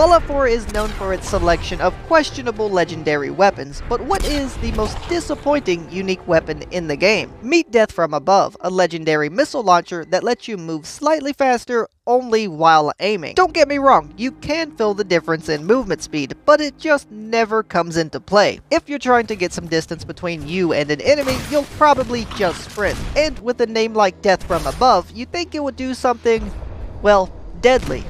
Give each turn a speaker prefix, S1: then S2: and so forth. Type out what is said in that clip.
S1: Fallout 4 is known for its selection of questionable legendary weapons, but what is the most disappointing unique weapon in the game? Meet Death from Above, a legendary missile launcher that lets you move slightly faster only while aiming. Don't get me wrong, you can feel the difference in movement speed, but it just never comes into play. If you're trying to get some distance between you and an enemy, you'll probably just sprint. And with a name like Death from Above, you think it would do something, well, deadly.